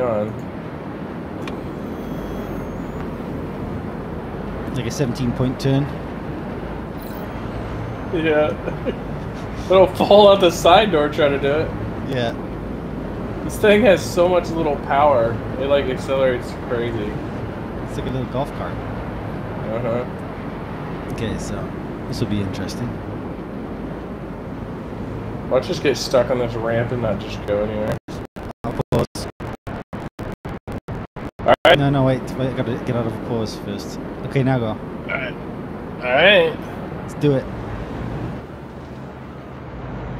on. Like a 17 point turn. Yeah. It'll fall out the side door trying to do it. Yeah. This thing has so much little power. It like accelerates crazy. It's like a little golf cart. Uh huh. Okay, so this will be interesting. Let's just get stuck on this ramp and not just go anywhere. Alright. No, no, wait. wait I gotta get out of a pause first. Okay, now go. Alright. Alright. Let's do it.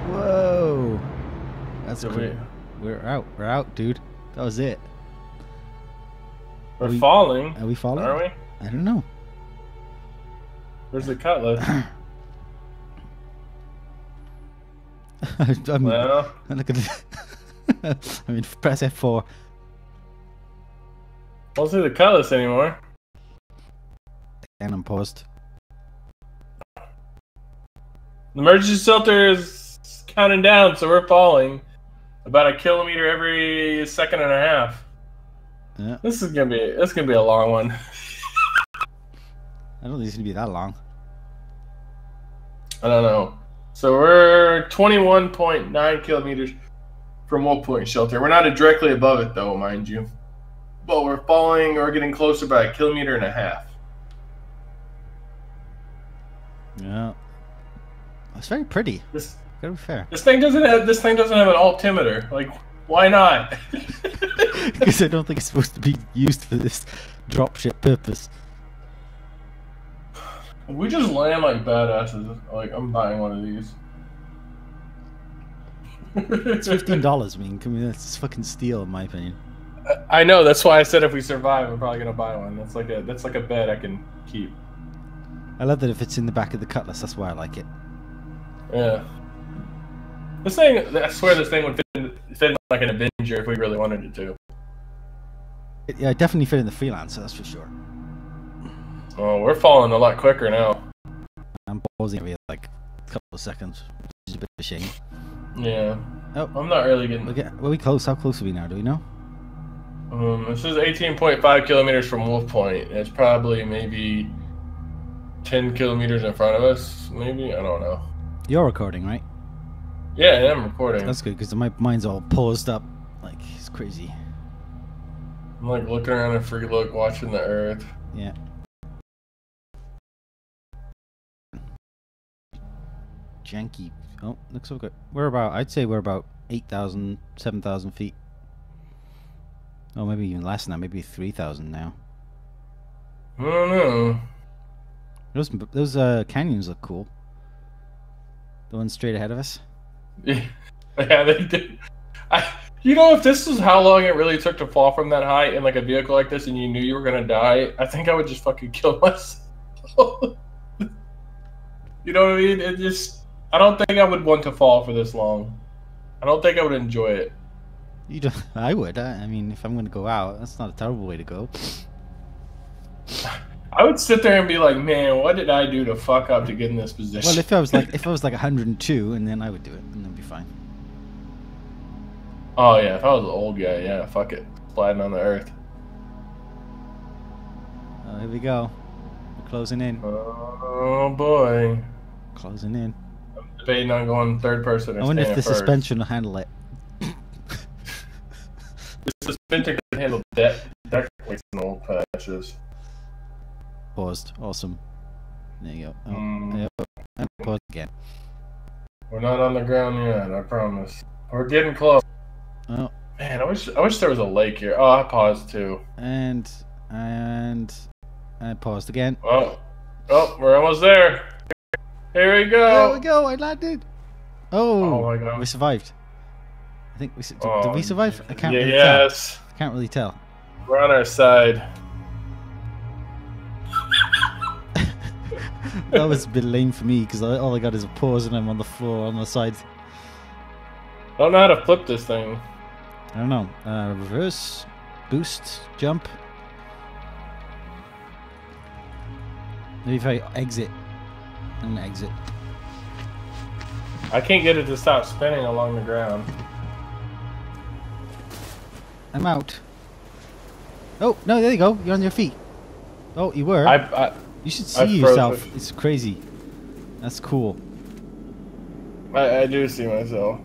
Whoa. That's Do cool. it. We're out. We're out, dude. That was it. We're We- falling. Are we falling? Are we? I don't know. Where's the cutlass? I mean, well, look at it. I mean, press F4. I don't see the cutlass anymore. And I'm. The emergency shelter is counting down, so we're falling about a kilometer every second and a half. Yeah. This is gonna be this is gonna be a long one. I don't think it's gonna be that long. I don't know. So we're 21.9 kilometers from Wolf Point Shelter. We're not directly above it, though, mind you. But we're falling or getting closer by a kilometer and a half. Yeah. It's very pretty. This Gotta be fair. this thing doesn't have this thing doesn't have an altimeter. Like, why not? Because I don't think it's supposed to be used for this dropship purpose. we just land like badasses. Like, I'm buying one of these. It's fifteen dollars. I mean, I mean, that's fucking steal, in my opinion. I know. That's why I said if we survive, I'm probably gonna buy one. That's like a that's like a bet I can keep. I love that if it's in the back of the cutlass. That's why I like it. Yeah. This thing, I swear, this thing would fit, in, fit in like an Avenger if we really wanted it to. it yeah, it definitely fit in the freelancer. That's for sure. Oh, we're falling a lot quicker now. I'm pausing every like a couple of seconds, which is a bit of a shame. Yeah. Oh. I'm not really getting. Look at, are we close? How close are we now? Do we know? Um, this is 18.5 kilometers from Wolf Point. It's probably maybe 10 kilometers in front of us. Maybe I don't know. You're recording, right? Yeah, I am recording. That's good because my mine's all paused up. Like it's crazy. I'm like looking around and free look, watching the Earth. Yeah. Janky. Oh, looks so good. We're about, I'd say we're about 8,000, 7,000 feet. Oh, maybe even less than that. Maybe 3,000 now. I don't know. Those, those uh, canyons look cool. The one straight ahead of us. Yeah, yeah, they did. I, you know, if this was how long it really took to fall from that height in like a vehicle like this, and you knew you were gonna die, I think I would just fucking kill myself. you know what I mean? It just, I don't think I would want to fall for this long. I don't think I would enjoy it. You don't, I would. I, I mean, if I'm going to go out, that's not a terrible way to go. I would sit there and be like, man, what did I do to fuck up to get in this position? Well, if I was like, if I was like 102, and then I would do it, and then be fine. oh yeah, if I was an old guy, yeah, fuck it, sliding on the earth. Oh, here we go. We're closing in. Oh boy, Closing in. I'm debating on going third person. Or I wonder if the first. suspension will handle it. Suspension can handle that. That wasting old patches. Paused. Awesome. There you go. Oh, Mm. yep. And pause again. We're not on the ground yet. I promise. We're getting close. Oh, Man, I wish I wish there was a lake here. Oh, I paused too. and and I paused again. Oh, oh, we're almost there. Here we There go. we go. I landed. Oh, Oh my God. we survived. I think we did, Oh, did we survive? I can't yeah, really yes, tell. I can't really tell. we're on our side. that was a bit lame for me because all I got is a pause and I'm on the floor on the side. I don't know how to flip this thing. I don't know. Uh, reverse, boost, jump. Maybe if I exit and exit. I can't get it to stop spinning along the ground. I'm out. Oh no, there you go. You're on your feet. Oh, you were. I, I, you should see froze yourself. it. It's crazy. That's cool. I, I do see myself.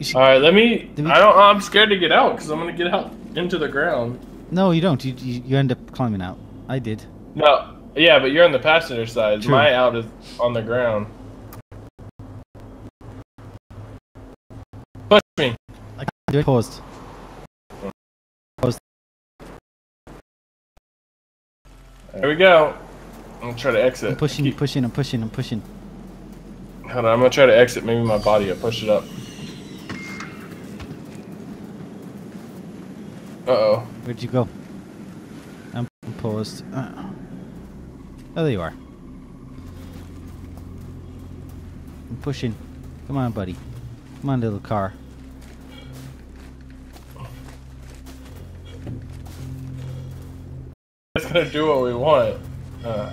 Should, All right, let me. I don't. I'm scared to get out because I'm gonna get out into the ground. no, you don't. You, you you end up climbing out. I did. No. Yeah, but you're on the passenger side. True. My out is on the ground. Push me. I can't do it. Paused. There we go. I'm gonna try to exit. I'm pushing, Keep- pushing, I'm pushing, I'm pushing. Hold on, I'm gonna try to exit. Maybe my body will push it up. Uh oh. Where'd you go? I'm paused. Uh, oh, there you are. I'm pushing. Come on, buddy. Come on, little car. Gonna do what we want. Uh,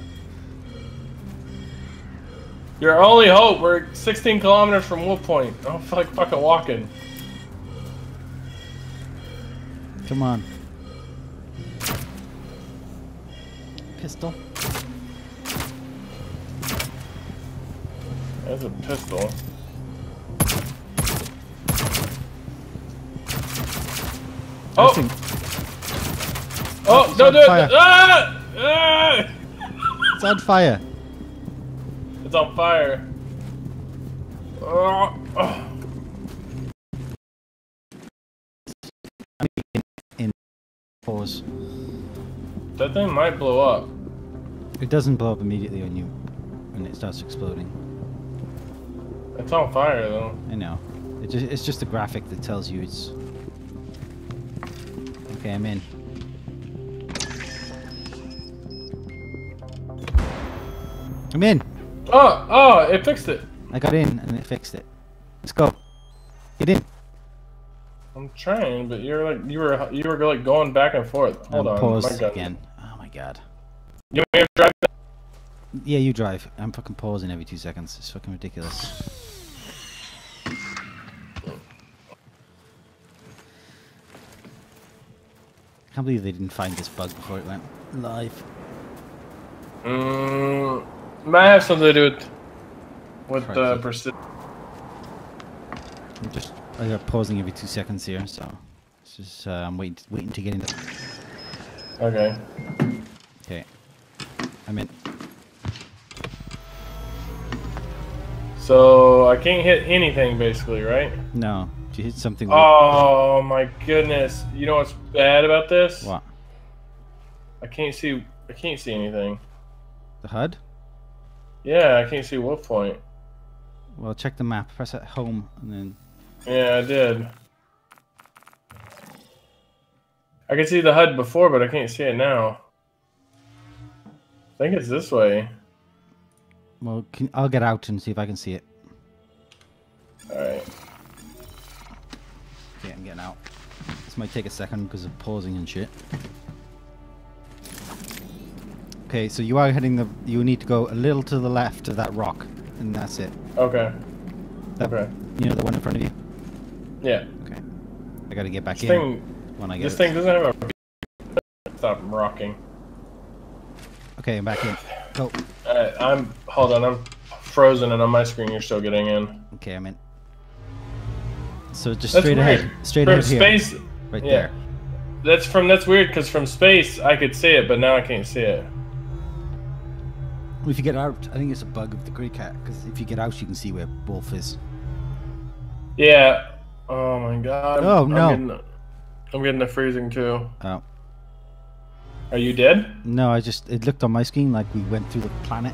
your only hope. We're 16 kilometers from Wolf Point. I don't feel like fucking walking. Come on. Pistol. There's a pistol. Oh! Oh, It's no, on no, fire. ah! Ah! It's on fire. It's on fire. Oh, oh. In pause. That thing might blow up. It doesn't blow up immediately when you when it starts exploding. It's on fire though. I know. It just, it's just a graphic that tells you it's. Okay, I'm in. I'm in. Oh, oh, it fixed it. I got in and it fixed it. Let's go. Get in. I'm trying, but you're like you were you were like going back and forth. Hold I'm on, paused again. Oh my god. You want me to drive? Yeah, you drive. I'm fucking pausing every two seconds. It's fucking ridiculous. I can't believe they didn't find this bug before it went live. Mm, might have something to do with with the Crikey. persist. I'm just I got pausing every two seconds here, so it's just uh, I'm waiting waiting to get in. The... Okay. Okay, I'm in. So I can't hit anything basically, right? No, you hit something? Oh my goodness! You know what's bad about this? What? I can't see. I can't see anything. The HUD? Yeah, I can't see Wolf Point. Well, check the map. Press at home, and then Yeah, I did. I could see the HUD before, but I can't see it now. I think it's this way. well, can, I'll get out and see if I can see it. Alright. Okay, I'm getting out. This might take a second because of pausing and shit. Okay, so you are heading the. You need to go a little to the left of that rock, and that's it. Okay. That, Okay. You know the one in front of you. Yeah. Okay. I gotta get back This in thing when I get. this it. thing doesn't have a stop rocking. Okay, I'm back in. Go. I'm hold on, I'm frozen and on my screen you're still getting in. Okay, I'm in. So just That's straight weird. ahead. Straight From ahead here. space Right yeah. there. That's from that's weird because from space I could see it, but now I can't see it. If you get out, I think it's a bug of the Greycat. Because if you get out, you can see where Wolf is. Yeah. Oh my god. Oh, I'm no. Getting, I'm getting the freezing too. Oh Are you dead? no! I just it looked on my screen like we went through the planet.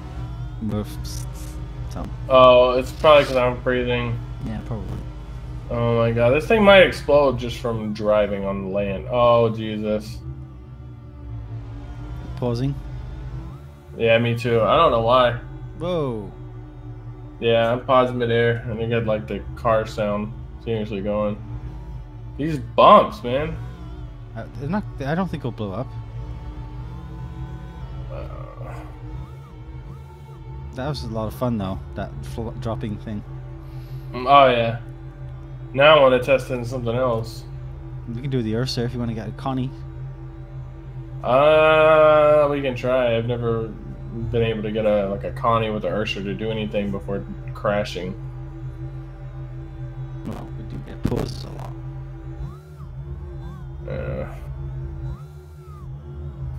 So Oh, it's probably because I'm freezing. yeah, probably. Oh my god, this thing might explode just from driving on land. Oh Jesus. Pausing. Yeah, me too. I don't know why. Whoa! Yeah, I'm pausing midair, and you get like the car sound seriously going. These bumps, man. Uh, they're not. I don't think it'll blow up. Uh, That was a lot of fun though. That dropping thing. oh yeah. Now I want to test in something else. We can do the Ursa if you want to get a Connie. Uh, we can try. I've never been able to get a like a Connie with an Ursa to do anything before crashing. Well, we do get pauses a lot. Uh,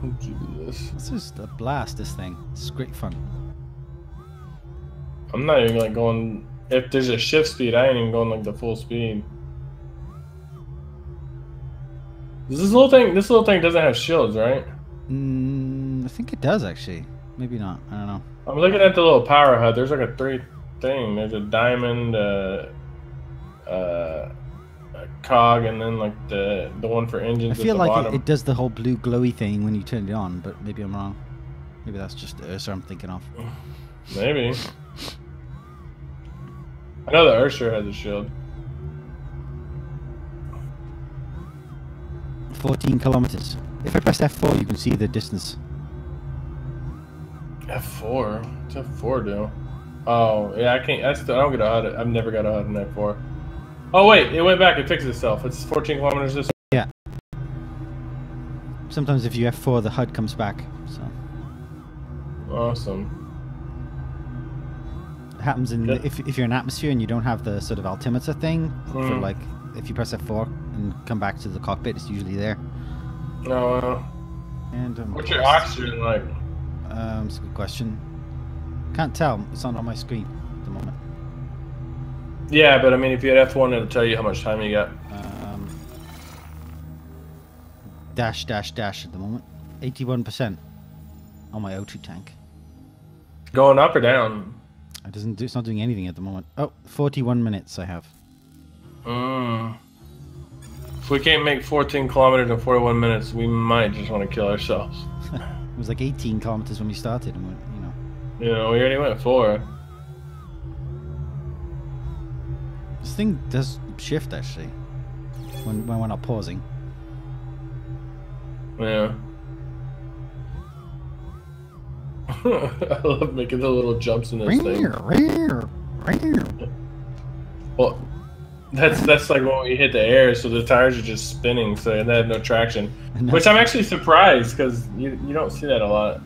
let's do this. Is a blast. This thing. It's great fun. I'm not even like going. If there's a shift speed, I ain't even going like the full speed. This little thing. This little thing doesn't have shields, right? Mm, I think it does actually. Maybe not. I don't know. I'm looking at the little power HUD. There's like a three thing. There's a diamond, uh, uh, a cog, and then like the the one for engines. I at feel like it, it does the whole blue glowy thing when you turn it on, but maybe I'm wrong. Maybe that's just the Ursa I'm thinking of. Maybe. I know the Ursa has a shield. 14 kilometers. If I press F4, you can see the distance. F4. What's F4 do? Oh, yeah, I can't. I, still, I don't get a HUD. I've never got a HUD in F4. Oh, wait, it went back. It fixed itself. It's 14 kilometers this Yeah. Sometimes if you F4, the HUD comes back. So Awesome. it happens in Good. if if you're in atmosphere and you don't have the sort of altimeter thing for Mm. like if you press F4 and come back to the cockpit, it's usually there. No, uh, And um, what's your oxygen like? Um, it's a good question. Can't tell. It's not on my screen at the moment. Yeah, but I mean, if you had F1, it'll tell you how much time you got. Um, dash dash dash at the moment. 81% on my O2 tank. Going up or down? It doesn't. Do, it's not doing anything at the moment. Oh, 41 minutes I have. Mm. If we can't make 14 kilometers in 41 minutes, we might just want to kill ourselves. It was like 18 kilometers when we started, and we, you know. Know, we already went four. This thing does shift actually. When when we're not pausing. Yeah. I love making the little jumps in this thing. Well, that's that's like when we hit the air, so the tires are just spinning, so they have no traction. Which I'm actually surprised because you you don't see that a lot.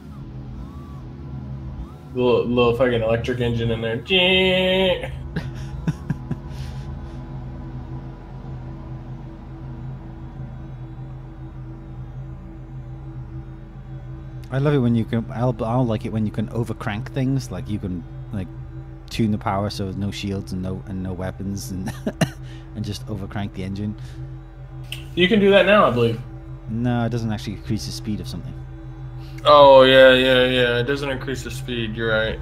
Little little fucking electric engine in there. I love it when you can. I'll, I'll like it when you can overcrank things. Like you can like tune the power so there's no shields and no and no weapons and and just overcrank the engine. You can do that now, I believe. No, it doesn't actually increase the speed of something. Oh yeah, yeah, yeah. It doesn't increase the speed. You're right.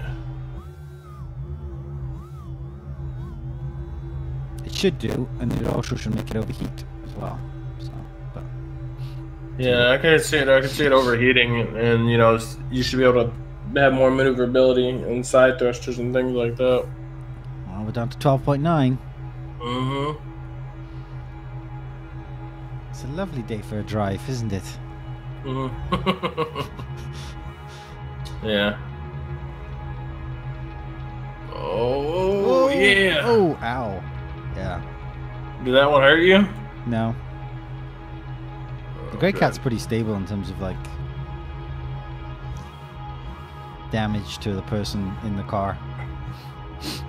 It should do, and it also should make it overheat as well. So, but Yeah, I can see it. I can see it overheating, and, and you know, you should be able to have more maneuverability and side thrusters and things like that. well, we're down to 12.9. Mm-hmm. It's a lovely day for a drive, isn't it? Mm-hmm. yeah. Oh, yeah. Oh, ow. Yeah. Did that one hurt you? No. The Grey Okay. Cat's pretty stable in terms of like damage to the person in the car.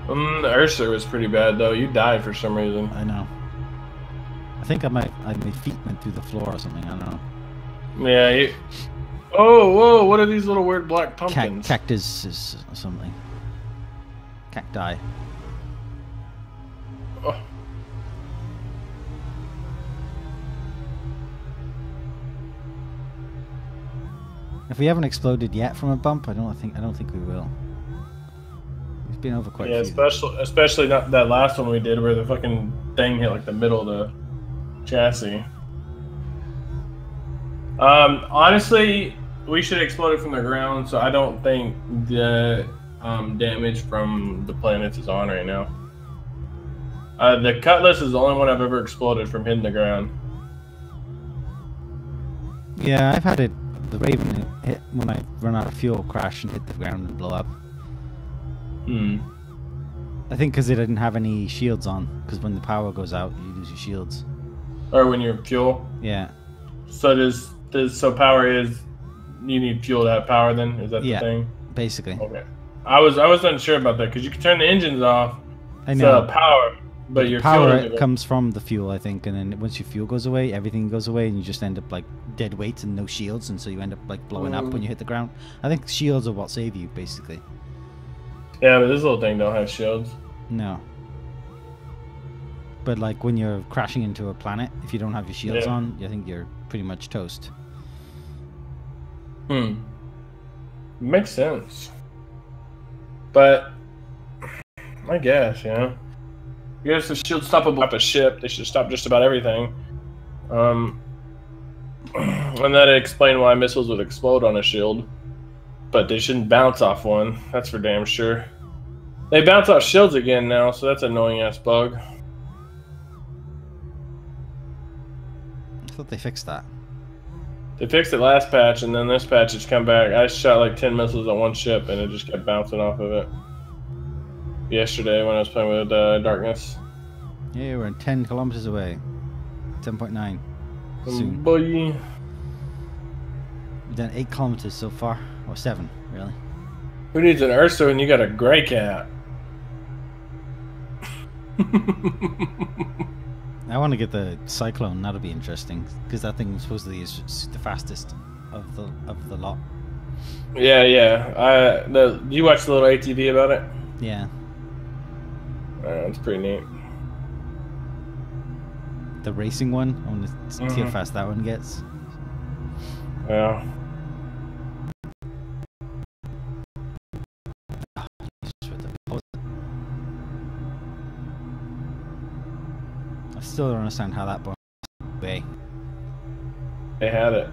Um, the Ursa was pretty bad though. You died for some reason. I know. I think I might, I, my feet went through the floor or something. I don't know. Yeah. You... Oh, whoa! What are these little weird black pumpkins? cactus is or something. Cacti. Oh. If we haven't exploded yet from a bump, I don't think I don't think we will. We've been over quite Yeah, a few. especially especially not that last one we did where the fucking thing hit like the middle of the chassis. Um, honestly, we should explode it from the ground, so I don't think the um, damage from the planets is on right now. Uh, the Cutlass is the only one I've ever exploded from hitting the ground. Yeah, I've had it. The Raven hit when I run out of fuel, crash and hit the ground and blow up. Hmm. I think because it didn't have any shields on. Because when the power goes out, you lose your shields. Or when you're fuel. Yeah. So does does so power is you need fuel to have power? Then is that Yeah. the thing? Basically. Okay. I was I was unsure about that because you can turn the engines off I know. power, but your Power fuel comes from the fuel, I think, and then once your fuel goes away, everything goes away, and you just end up like dead weight and no shields, and so you end up like blowing up when Mm. you hit the ground. I think shields are what save you, basically. Yeah, but this little thing don't have shields. No. But like when you're crashing into a planet, if you don't have your shields Yeah. on, I think you're pretty much toast. Hmm. Makes sense. But I guess, yeah. I guess the shield stoppable up a ship. They should stop just about everything. Um, and that'd explain why missiles would explode on a shield. But they shouldn't bounce off one. That's for damn sure. They bounce off shields again now, so that's an annoying ass bug. Thought they fixed that. They fixed it last patch, and then this patch it's come back. I shot like 10 missiles at one ship, and it just kept bouncing off of it. Yesterday when I was playing with uh, Darkness. Yeah, we're 10 kilometers away. 10.9. Soon. Boy. We've done 8 kilometers so far. Or 7, really. Who needs an Ursa when you got a Greycat? I want to get the Cyclone. That'll be interesting. Because that thing supposedly is the fastest of the of the lot. yeah, yeah. I the you watched the little ATV about it? Yeah. Uh, it's pretty neat. The racing one. I want to see how Mhm. fast that one gets. Yeah. Still don't understand how that bomb way. They had it.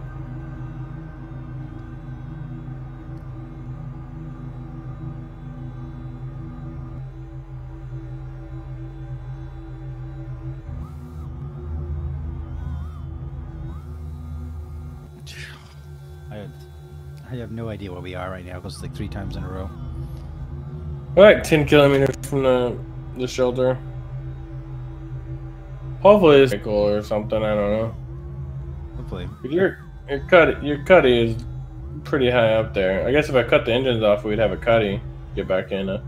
I have no idea where we are right now because it's like three times in a row. We're like 10 kilometers from the the shelter. Hopefully it's cool or something. I don't know. Hopefully. Your your cut your cutty is pretty high up there. I guess if I cut the engines off, we'd have a cutty. Get back in. I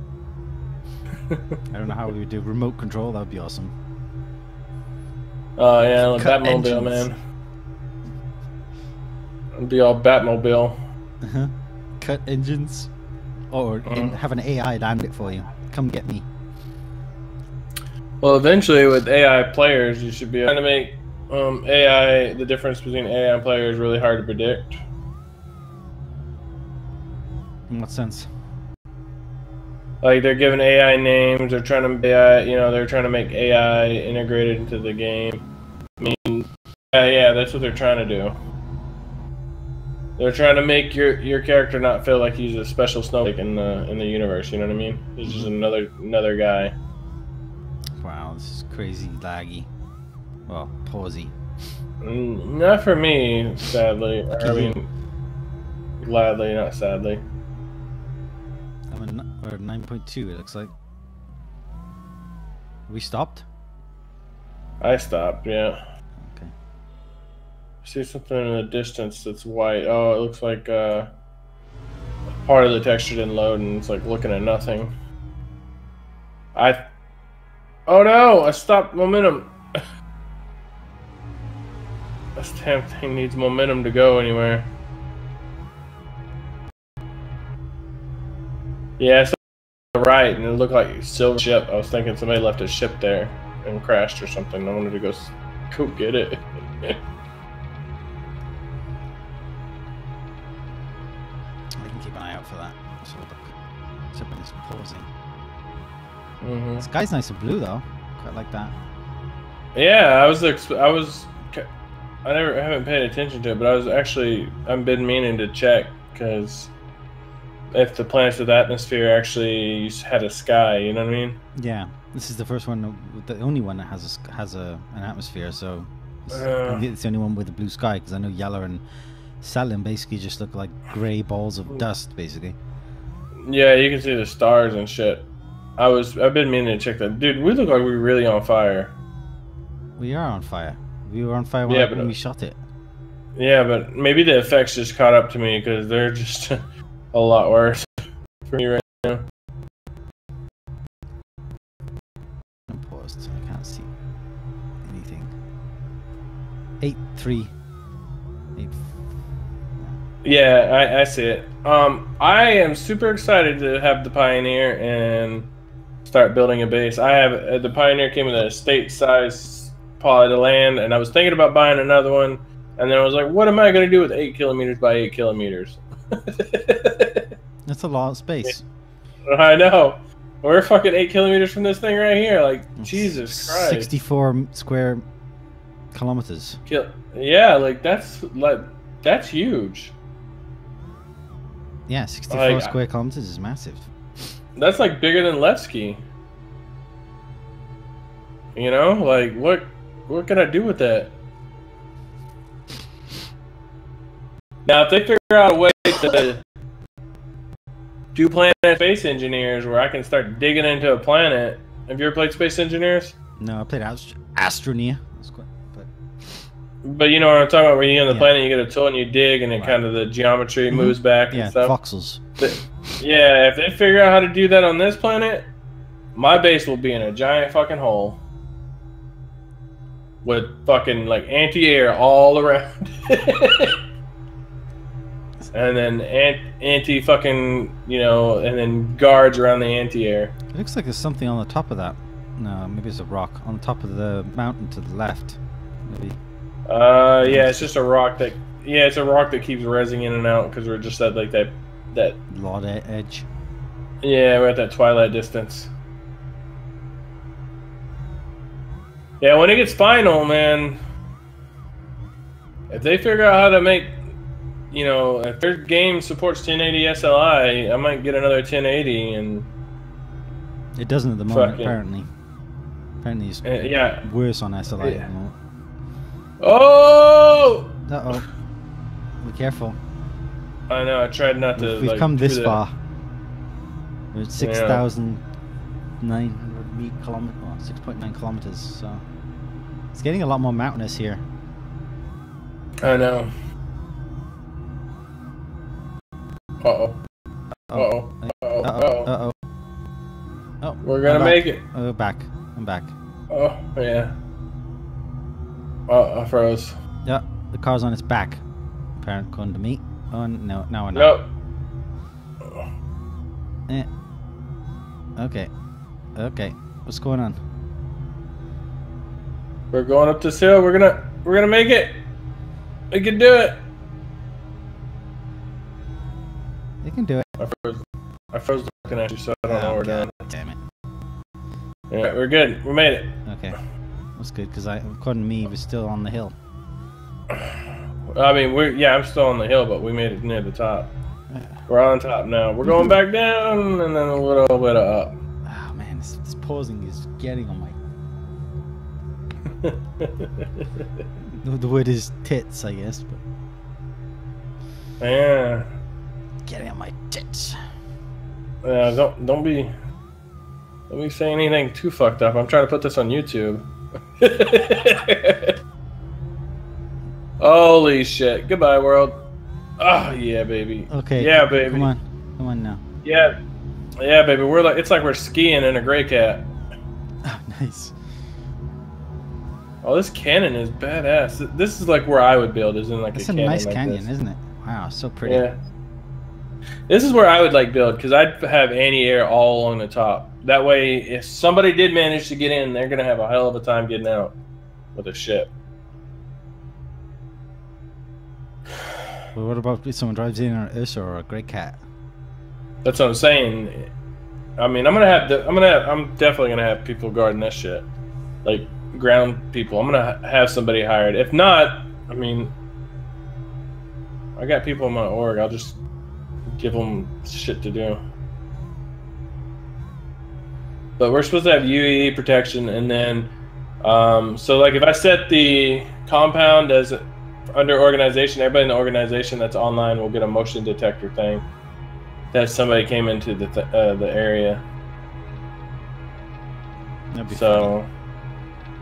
don't know how we would do remote control. That would be awesome. Oh yeah, Cut Batmobile engines. man. It'd be all Batmobile. Uh-huh. Cut engines, or Uh-huh. have an AI land it for you. Come get me. Well, eventually with AI players, you should be trying to make um, AI the difference between AI and player is really hard to predict. In what sense? Like they're giving AI names, they're trying to AI, you know, they're trying to make AI integrated into the game. I mean, yeah, yeah, that's what they're trying to do. They're trying to make your your character not feel like he's a special snowflake in the in the universe. You know what I mean? He's just another another guy. Wow, this is crazy laggy. Well, pausey. Mm, Not for me, sadly. I mean, gladly, not sadly. I'm a n- or 9.2. It looks like. We stopped. I stopped. Yeah. Okay. I see something in the distance that's white. Oh, it looks like uh, part of the texture didn't load, and it's like looking at nothing. I. Oh no! I stopped momentum. This damn thing needs momentum to go anywhere. Yeah, it's right, and it looked like a silver ship. I was thinking somebody left a ship there and crashed or something. I wanted to go go get it. I can keep an eye out for that. Let's have a look. Except when it's pausing. hmm The sky's nice and blue though. Quite like that. Yeah, I was ex- I was I never I haven't paid attention to it, but I was actually I've been meaning to check because if the planets with atmosphere actually had a sky, you know what I mean? Yeah, this is the first one, the only one that has a, has a an atmosphere. So it's, Uh. it's the only one with a blue sky because I know Yela and Saturn basically just look like grey balls of dust, basically. Yeah, you can see the stars and shit. I was I've been meaning to check that. Dude, we look like we're really on fire. We are on fire. We were on fire Yeah, when but- we shot it. Yeah, but maybe the effects just caught up to me because they're just a lot worse for me right now. I'm paused. I can't see anything. Eight three. Eight. Yeah, I, I see it. Um, I am super excited to have the Pioneer and start building a base. I have uh, the Pioneer came with a state-size plot of land, and I was thinking about buying another one, and then I was like, what am I going to do with eight kilometers by eight kilometers? That's a lot of space. I know. We're fucking eight kilometers from this thing right here. Like That's Jesus Christ. Sixty-four square kilometers. Kil- yeah, like that's like that's huge. Yeah, sixty-four Like, square kilometers is massive. That's like bigger than Levski. You know, like what what can I do with that? Now, if they figure out a way to do Planet Space Engineers where I can start digging into a planet, have you ever played Space Engineers? No, I played Ast-. That's quite, but you know what I'm talking about, where you get on the Yeah. planet, you get a tool and you dig, and it Right. kind of the geometry Mhm. moves back and yeah, stuff. voxels. But- yeah, if they figure out how to do that on this planet, my base will be in a giant fucking hole with fucking like anti-air all around, and then anti fucking you know, and then guards around the anti-air. It looks like there's something on the top of that. No, maybe it's a rock on top of the mountain to the left. Maybe. Uh, yeah, it's just a rock that yeah, it's a rock that keeps rezzing in and out because we're just at like that that e- Edge. Yeah, we're at that twilight distance. Yeah, when it gets final, man. If they figure out how to make, you know, if their game supports 1080 SLI, I might get another 1080, and It doesn't at the moment, apparently. Apparently it's uh, yeah. worse on SLI Yeah. At the moment. Oh, Uh oh. Be careful. I know. I tried not to. We've, we've like, come this far. We're at 6,900 meat kilometers, well, 6.9 kilometers, so. It's getting a lot more mountainous here. I know. Uh oh. Uh Oh, oh. Uh oh. Uh oh. Uh oh. Oh, We're gonna make it. Oh, back. I'm back. Oh yeah. Oh, I froze. Yeah, the car's on its back. Apparently, according to me. Oh, no, no, we're not. Nope. Eh. Okay. Okay. What's going on? We're going up this hill. We're gonna we're gonna make it. We can do it. They can do it. I froze. I froze looking at you, so I don't know Oh, where we're God done. damn it. Yeah, we're good. We made it. Okay. That's good because I, according to me, he was still on the hill. I mean, we're yeah. I'm still on the hill, but we made it near the top. We're on top now. We're going back down, and then a little bit of up. Oh man, this, this pausing is getting on my. The, the word is tits, I guess, but yeah. getting on my tits. Yeah. Don't don't be don't be saying anything too fucked up. I'm trying to put this on YouTube. Holy shit! Goodbye, world. Oh yeah, baby. Okay. Yeah, baby. Come on, come on now. Yeah, yeah, baby. We're like it's like we're skiing in a Greycat. Oh, nice. Oh, this cannon is badass. This is like where I would build. Is in like It's a a cannon nice like canyon, this. isn't it? Wow, so pretty. Yeah. This is where I would like build because I'd have anti-air all along the top. That way, if somebody did manage to get in, they're gonna have a hell of a time getting out with a ship. But what about if someone drives in on an Ursa or a Greycat? That's what I'm saying. I mean, I'm gonna have. The, I'm gonna. Have, I'm definitely gonna have people guarding that shit, like ground people. I'm gonna have somebody hired. If not, I mean, I got people in my org. I'll just give them shit to do. But we're supposed to have UEE protection, and then, um, so like if I set the compound as under organization, everybody in the organization that's online will get a motion detector thing that somebody came into the th- uh, the area. Be funny. So,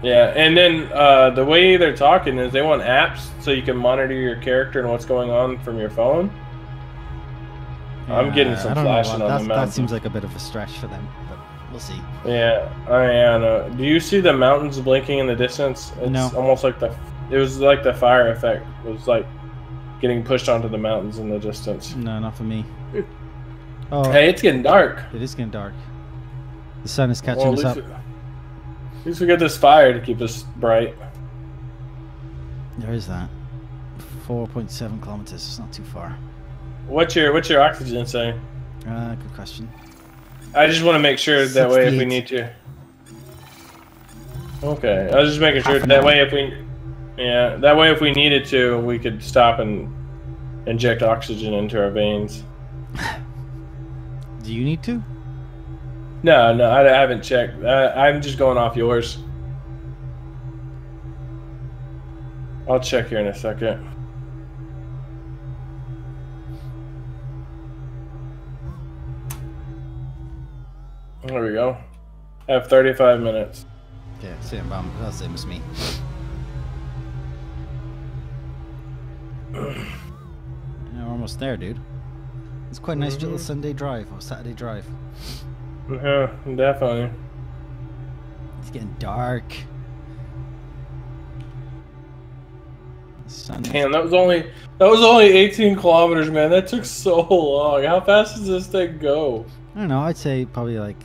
Yeah, and then uh, the way they're talking is they want apps so you can monitor your character and what's going on from your phone. I'm getting some flashing on the That seems like a bit of a stretch for them, but we'll see. Yeah, I know. Do you see the mountains blinking in the distance? It's No. almost like the. It was like the fire effect. It was like getting pushed onto the mountains in the distance. No, not for me. Oh, Hey, it's getting dark. it is getting dark. The sun is catching Well, us up. we, at least we got this fire to keep us bright. There is that. 4.7 kilometers. It's not too far. What's your What's your oxygen say? Uh, good question. I just want to make sure that way if we need to. Okay, I was just making sure that way if we, yeah, that way if we needed to, we could stop and inject oxygen into our veins. Do you need to? No, no, I, I haven't checked. I, I'm just going off yours. I'll check here in a second. There we go. I have 35 minutes. Yeah, same, um, that's the same as me. yeah, we're almost there, dude. It's quite a nice little Mhm. Sunday drive or Saturday drive. Yeah, definitely. It's getting dark. Sun Damn, that was only that was only 18 kilometers, man. That took so long. How fast does this thing go? I don't know. I'd say probably like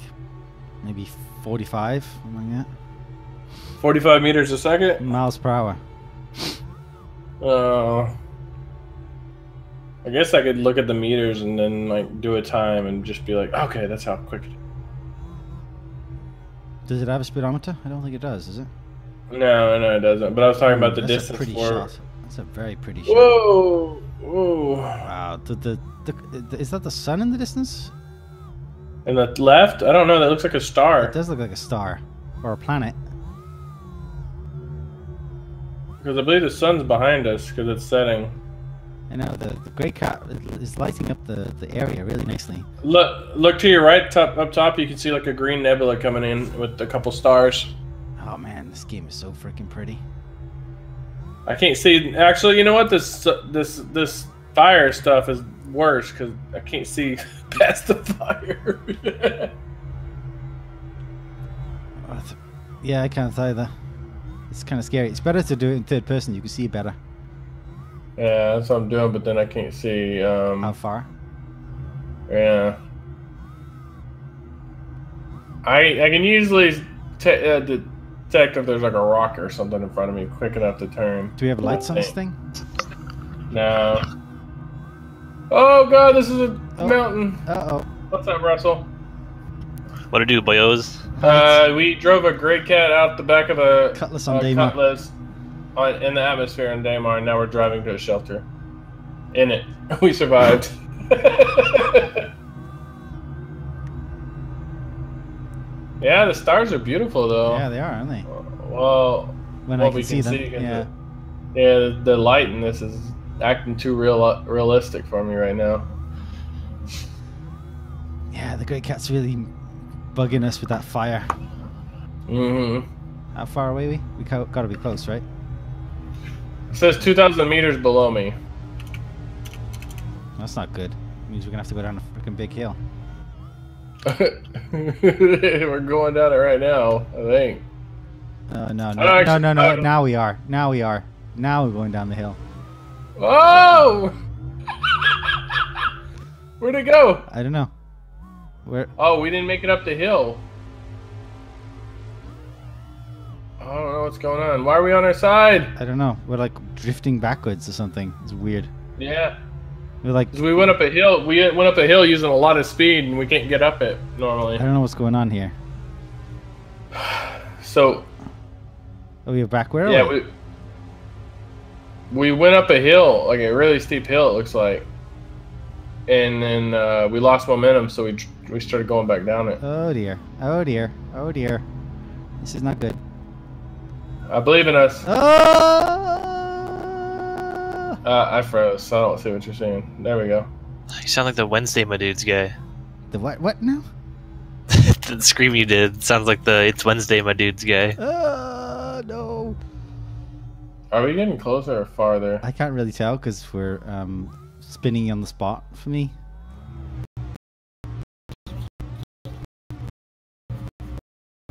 maybe 45, something like that. 45 meters a second. Miles per hour. Uh, I guess I could look at the meters and then like do a time and just be like, okay, that's how quick. Does it have a speedometer? I don't think it does. Does it? No, no, it doesn't. But I was talking about the That's distance. A pretty for... shot. That's a very pretty shot. Whoa, whoa. Wow. The, the, the, the- is that the sun in the distance? And the left, I don't know. That looks like a star. It does look like a star or a planet. Because I believe the sun's behind us because it's setting. I know the, the Greycat is lighting up the, the area really nicely. Look, look to your right, top up top. You can see like a green nebula coming in with a couple stars. Oh man, this game is so freaking pretty. I can't see. Actually, you know what? This this this fire stuff is worse because I can't see past the fire. Yeah, I can't either. It's kind of scary. It's better to do it in third person. You can see better. yeah, that's what I'm doing, but then I can't see. Um, How far? yeah. I I can usually te- uh, detect if there's like a rock or something in front of me quick enough to turn. Do we have lights on this thing? No. Oh god, this is a Oh. mountain. Uh oh. What's up, Russell? What to do, boyos? Uh, we drove a gray cat out the back of a Cutlass on uh, Daymar. Cutlass on, in the atmosphere in Daymar, and now we're driving to a shelter. In it, we survived. yeah, the stars are beautiful though. Yeah, they are, aren't they? Well, When well, I can we see can them. see 'cause yeah. the, yeah, the light in this is acting too real realistic for me right now. Yeah, the Greycat's really bugging us with that fire. hmm How far away are we? We got to be close, right? It says 2,000 meters below me. That's not good. means we're gonna have to go down a freaking big hill. We're going down it right now, I think. Uh, no, no, no, no, I no. don't- Now we are. Now we are. Now we're going down the hill. Oh! Where'd it go? I don't know. Where? Oh, we didn't make it up the hill. I don't know what's going on. Why are we on our side? I don't know. We're like drifting backwards or something. It's weird. Yeah, We're like. we went up a hill. We went up a hill using a lot of speed, and we can't get up it normally. I don't know what's going on here. So Oh, we're back where? are yeah, we? we we went up a hill, like a really steep hill. It looks like, and then uh, we lost momentum, so we we started going back down it. Oh dear. Oh dear. Oh dear. This is not good. I believe in us. Oh! Uh, I froze, so I don't see what you're saying. There we go. You sound like the Wednesday my dudes guy. The what? What now? the scream you did sounds like the It's Wednesday my dudes guy. Uh, Are we getting closer or farther? I can't really tell because we're um, spinning on the spot for me.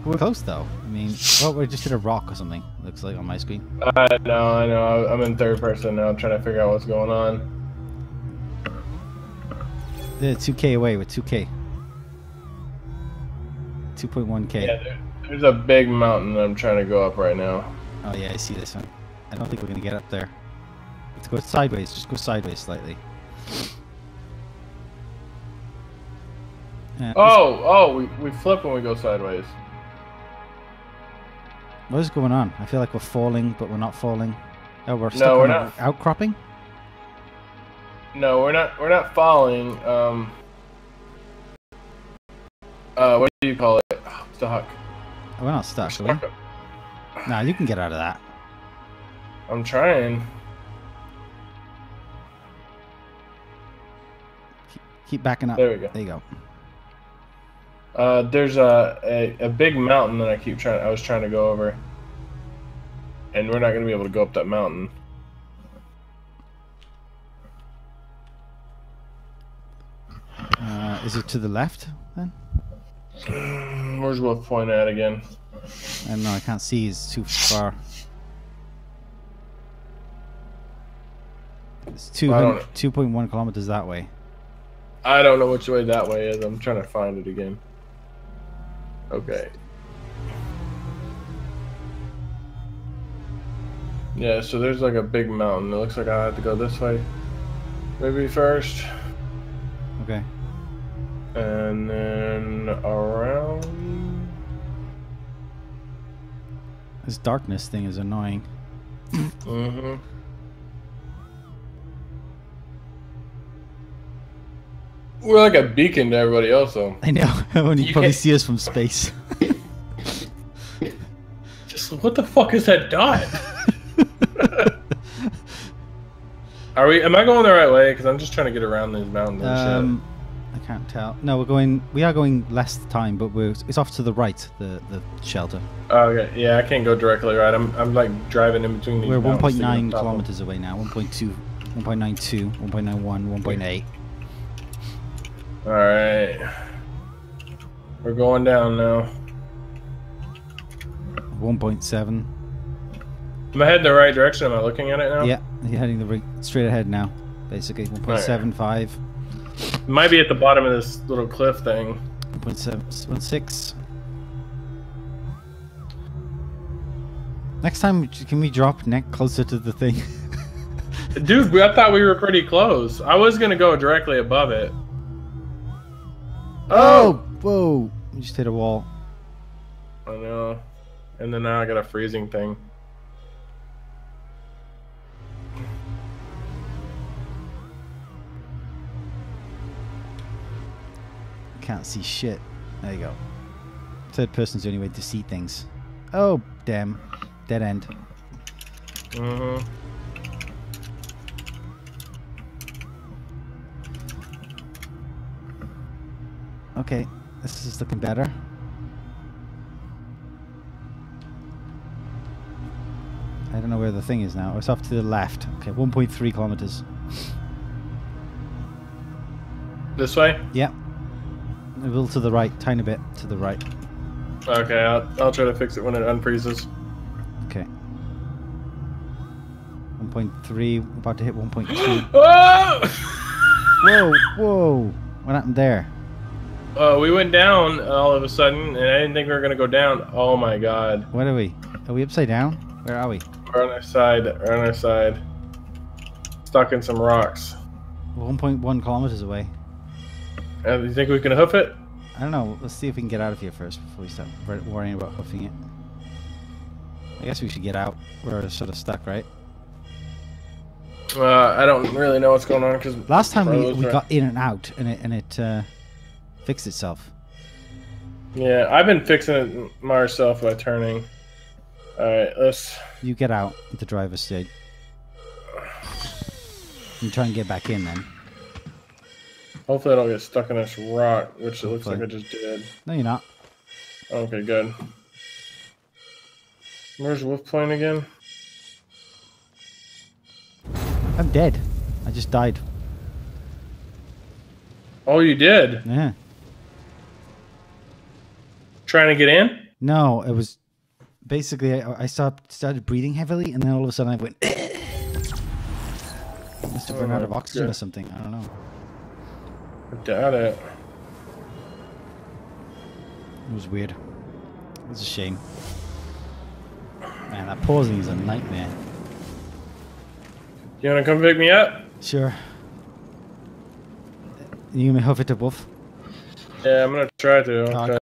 We're close though. I mean, well, we just hit a rock or something. Looks like on my screen. I know, I know. I'm in third person now, I'm trying to figure out what's going on. The 2k away with 2k. 2.1k. Yeah, there, there's a big mountain I'm trying to go up right now. Oh yeah, I see this one. I don't think we're gonna get up there. Let's go sideways. Just go sideways slightly. Yeah, Oh, oh, we, we flip when we go sideways. What is going on? I feel like we're falling, but we're not falling. Oh, we're No, we're not. outcropping. No, we're not. We're not falling. Um. Uh, what do you call it? Oh, stuck. We're not stuck, are we? Nah, you can get out of that. I'm trying. Keep, keep backing up. There we go. There you go. Uh, there's a, a a big mountain that I keep trying. I was trying to go over, and we're not gonna be able to go up that mountain. Uh, is it to the left then? Where's Wolf Point at again? I don't know. I can't see. It's too far. It's 200 2.1 kilometers that way. I don't know which way that way is. I'm trying to find it again. Okay. Yeah, so there's like a big mountain. It looks like I have to go this way. Maybe first. Okay. And then around. This darkness thing is annoying. Mm-hmm. We're like a beacon to everybody else, though. I know. when you You probably can't- see us from space. Just what the fuck is that dot? Are we? Am I going the right way? Because I'm just trying to get around these mountains and um, I can't tell. No, we're going. We are going less time, but we're. It's off to the right. The the shelter. Oh, okay. Yeah, I can't go directly right. I'm I'm like driving in between these. We're mountains to get 1.9 on top of- kilometers away now. 1.2, 1.92, 1.91, 1.8. All right. We're going down now. 1.7. Am I heading the right direction? Am I looking at it now? Yeah, you're heading the right, straight ahead now. Basically, 1.75, It might be at the bottom of this little cliff thing. 1.6. Next time, can we drop neck closer to the thing? Dude, I thought we were pretty close. I was gonna go directly above it. Oh, whoa! We just hit a wall. I know. And then now I got a freezing thing. Can't see shit. There you go. Third person's the only way to see things. Oh, damn. Dead end. Mm-hmm. Okay, this is looking better. I don't know where the thing is now. It's off to the left. Okay, 1.3 kilometers. This way? Yeah. A little to the right, tiny bit to the right. Okay, I'll, I'll try to fix it when it unfreezes. Okay. 1.3, about to hit 1.2. oh! Ah! whoa, whoa! What happened there? Uh, we went down all of a sudden, and I didn't think we were gonna go down. Oh my god. What are we? Are we upside down? Where are we? We're on our side. We're on our side. Stuck in some rocks. 1.1 kilometers away. Uh, you think we can hoof it? I don't know. Let's see if we can get out of here first before we start worrying about hoofing it. I guess we should get out. We're sort of stuck, right? Uh, I don't really know what's going on because Last time we, we right? got in and out, and it and it uh, fixed itself. yeah, I've been fixing it myself by turning. All right, let's. You get out at the driver's seat. And try and get back in then. Hopefully, I don't get stuck in this rock, which it looks like I just did. No, you're not. Okay, good. Where's Wolf Point again? I'm dead. I just died. Oh, you did. Yeah. Trying to get in? No, it was basically I, I stopped started breathing heavily, and then all of a sudden I went. Must have run out of Oh, oxygen or something. I don't know. I doubt it. It was weird. It was a shame. Man, that pausing is a nightmare. You want to come pick me up? Sure. You may have it above. Yeah, I'm gonna try to. Okay.